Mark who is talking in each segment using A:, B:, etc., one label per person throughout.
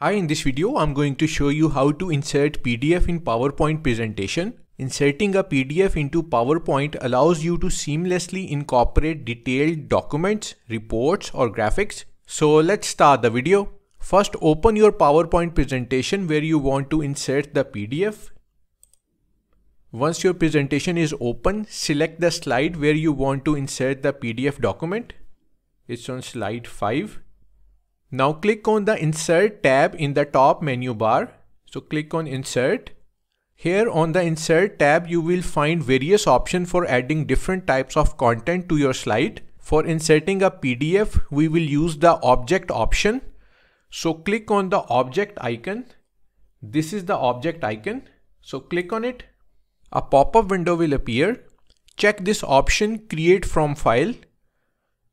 A: Hi, in this video, I'm going to show you how to insert PDF in PowerPoint presentation. Inserting a PDF into PowerPoint allows you to seamlessly incorporate detailed documents, reports, or graphics. So let's start the video. First, open your PowerPoint presentation where you want to insert the PDF. Once your presentation is open, select the slide where you want to insert the PDF document. It's on slide 5. Now click on the insert tab in the top menu bar. So click on insert. Here on the insert tab you will find various options for adding different types of content to your slide. For inserting a PDF we will use the object option. So click on the object icon. This is the object icon. So click on it. A pop-up window will appear. Check this option create from file.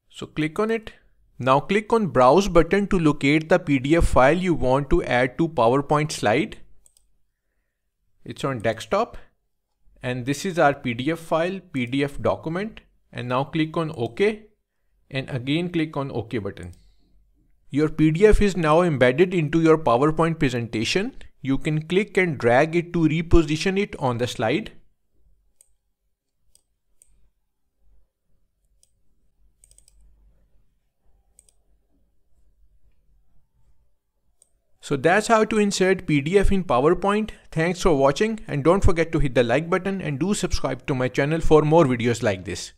A: So click on it. Now click on browse button to locate the PDF file you want to add to PowerPoint slide. It's on desktop and this is our PDF file, PDF document and now click on OK and again click on OK button. Your PDF is now embedded into your PowerPoint presentation. You can click and drag it to reposition it on the slide. So that's how to insert PDF in PowerPoint. Thanks for watching and don't forget to hit the like button and do subscribe to my channel for more videos like this.